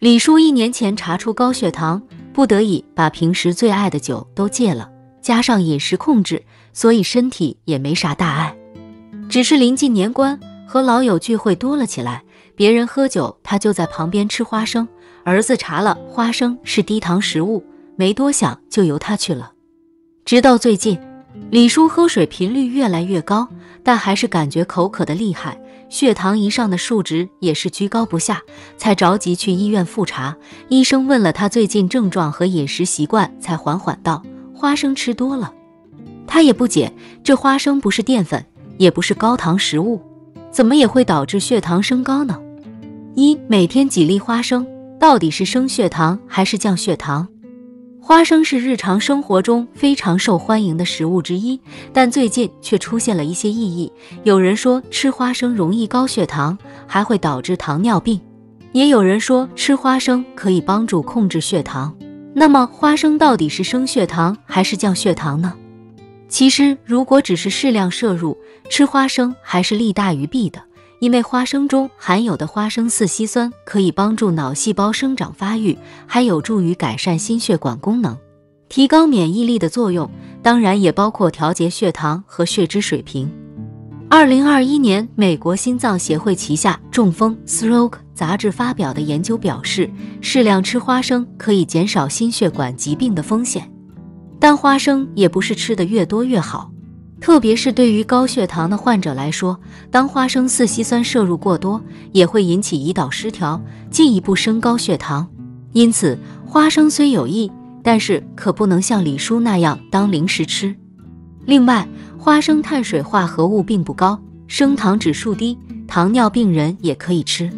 李叔一年前查出高血糖，不得已把平时最爱的酒都戒了，加上饮食控制，所以身体也没啥大碍。只是临近年关，和老友聚会多了起来，别人喝酒，他就在旁边吃花生。儿子查了，花生是低糖食物，没多想就由他去了。直到最近，李叔喝水频率越来越高，但还是感觉口渴的厉害。血糖仪上的数值也是居高不下，才着急去医院复查。医生问了他最近症状和饮食习惯，才缓缓道：“花生吃多了。”他也不解，这花生不是淀粉，也不是高糖食物，怎么也会导致血糖升高呢？一每天几粒花生，到底是升血糖还是降血糖？花生是日常生活中非常受欢迎的食物之一，但最近却出现了一些异议。有人说吃花生容易高血糖，还会导致糖尿病；也有人说吃花生可以帮助控制血糖。那么，花生到底是升血糖还是降血糖呢？其实，如果只是适量摄入，吃花生还是利大于弊的。因为花生中含有的花生四烯酸可以帮助脑细胞生长发育，还有助于改善心血管功能，提高免疫力的作用，当然也包括调节血糖和血脂水平。二零二一年，美国心脏协会旗下《中风 Stroke》杂志发表的研究表示，适量吃花生可以减少心血管疾病的风险，但花生也不是吃的越多越好。特别是对于高血糖的患者来说，当花生四烯酸摄入过多，也会引起胰岛失调，进一步升高血糖。因此，花生虽有益，但是可不能像李叔那样当零食吃。另外，花生碳水化合物并不高，升糖指数低，糖尿病人也可以吃，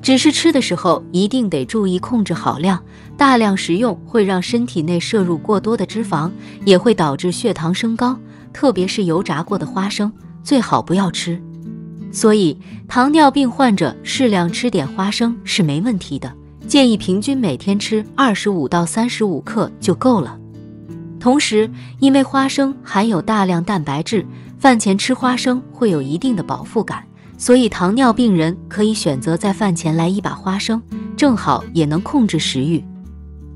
只是吃的时候一定得注意控制好量。大量食用会让身体内摄入过多的脂肪，也会导致血糖升高。特别是油炸过的花生，最好不要吃。所以，糖尿病患者适量吃点花生是没问题的。建议平均每天吃二十五到三十五克就够了。同时，因为花生含有大量蛋白质，饭前吃花生会有一定的饱腹感，所以糖尿病人可以选择在饭前来一把花生，正好也能控制食欲。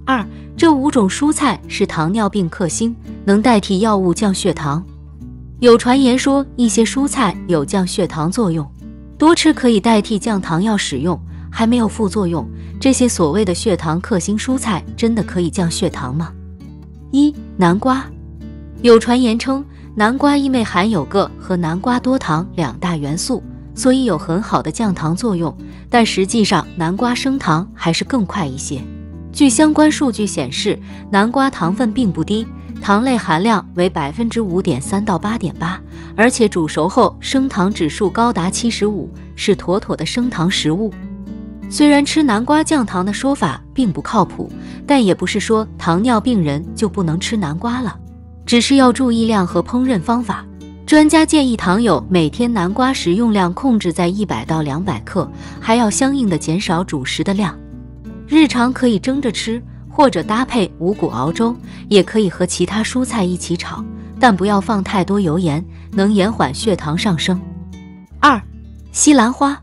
二，这五种蔬菜是糖尿病克星。能代替药物降血糖，有传言说一些蔬菜有降血糖作用，多吃可以代替降糖药使用，还没有副作用。这些所谓的血糖克星蔬菜真的可以降血糖吗？一南瓜，有传言称南瓜因为含有铬和南瓜多糖两大元素，所以有很好的降糖作用，但实际上南瓜升糖还是更快一些。据相关数据显示，南瓜糖分并不低。糖类含量为百分之五点三到八点八，而且煮熟后升糖指数高达七十五，是妥妥的升糖食物。虽然吃南瓜降糖的说法并不靠谱，但也不是说糖尿病人就不能吃南瓜了，只是要注意量和烹饪方法。专家建议糖友每天南瓜食用量控制在一百到两百克，还要相应的减少主食的量，日常可以蒸着吃。或者搭配五谷熬粥，也可以和其他蔬菜一起炒，但不要放太多油盐，能延缓血糖上升。二，西兰花，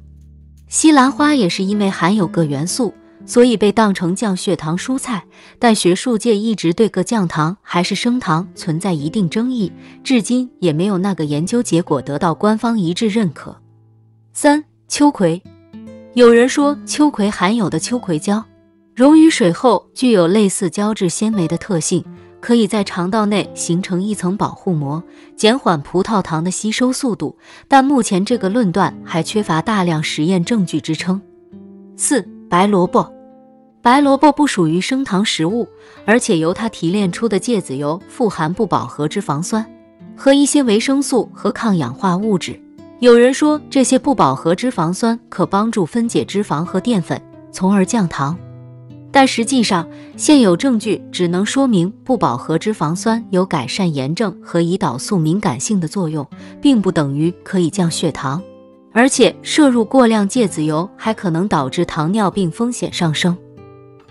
西兰花也是因为含有铬元素，所以被当成降血糖蔬菜，但学术界一直对铬降糖还是升糖存在一定争议，至今也没有那个研究结果得到官方一致认可。三，秋葵，有人说秋葵含有的秋葵胶。溶于水后，具有类似胶质纤维的特性，可以在肠道内形成一层保护膜，减缓葡萄糖的吸收速度。但目前这个论断还缺乏大量实验证据支撑。四、白萝卜，白萝卜不属于升糖食物，而且由它提炼出的芥子油富含不饱和脂肪酸和一些维生素和抗氧化物质。有人说这些不饱和脂肪酸可帮助分解脂肪和淀粉，从而降糖。但实际上，现有证据只能说明不饱和脂肪酸有改善炎症和胰岛素敏感性的作用，并不等于可以降血糖。而且，摄入过量芥子油还可能导致糖尿病风险上升。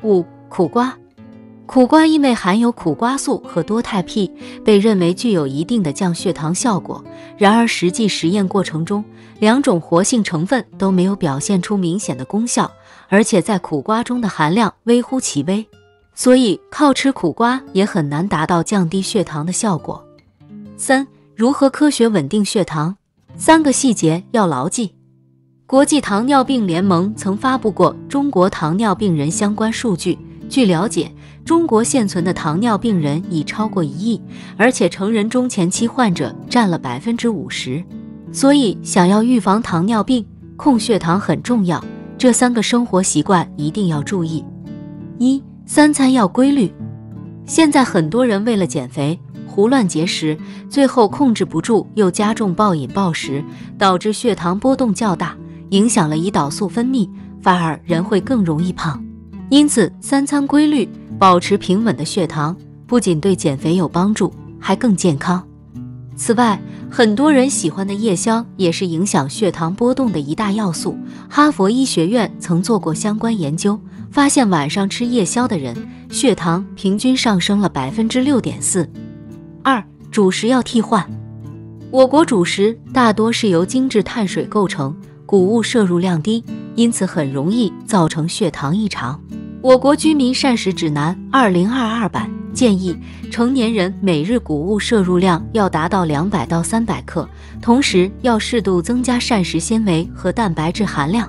五、苦瓜，苦瓜因为含有苦瓜素和多肽 P，被认为具有一定的降血糖效果。然而，实际实验过程中，两种活性成分都没有表现出明显的功效，而且在苦瓜中的含量微乎其微，所以靠吃苦瓜也很难达到降低血糖的效果。三、如何科学稳定血糖？三个细节要牢记。国际糖尿病联盟曾发布过中国糖尿病人相关数据。据了解，中国现存的糖尿病人已超过一亿，而且成人中前期患者占了百分之五十。所以，想要预防糖尿病，控血糖很重要。这三个生活习惯一定要注意：一、三餐要规律。现在很多人为了减肥胡乱节食，最后控制不住又加重暴饮暴食，导致血糖波动较大。影响了胰岛素分泌，反而人会更容易胖。因此，三餐规律，保持平稳的血糖，不仅对减肥有帮助，还更健康。此外，很多人喜欢的夜宵也是影响血糖波动的一大要素。哈佛医学院曾做过相关研究，发现晚上吃夜宵的人，血糖平均上升了百分之六点四。二，主食要替换。我国主食大多是由精致碳水构成。谷物摄入量低，因此很容易造成血糖异常。我国居民膳食指南（二零二二版）建议，成年人每日谷物摄入量要达到两百到三百克，同时要适度增加膳食纤维和蛋白质含量，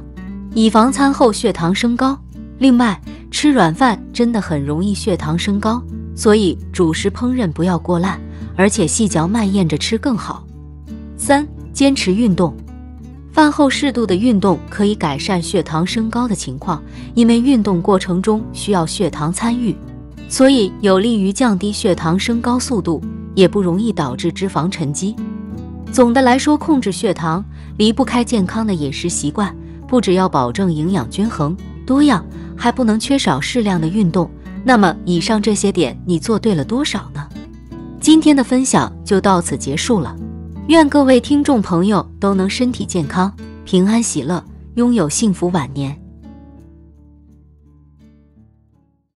以防餐后血糖升高。另外，吃软饭真的很容易血糖升高，所以主食烹饪不要过烂，而且细嚼慢咽着吃更好。三、坚持运动。饭后适度的运动可以改善血糖升高的情况，因为运动过程中需要血糖参与，所以有利于降低血糖升高速度，也不容易导致脂肪沉积。总的来说，控制血糖离不开健康的饮食习惯，不只要保证营养均衡多样，还不能缺少适量的运动。那么，以上这些点你做对了多少呢？今天的分享就到此结束了。愿各位听众朋友都能身体健康、平安喜乐，拥有幸福晚年。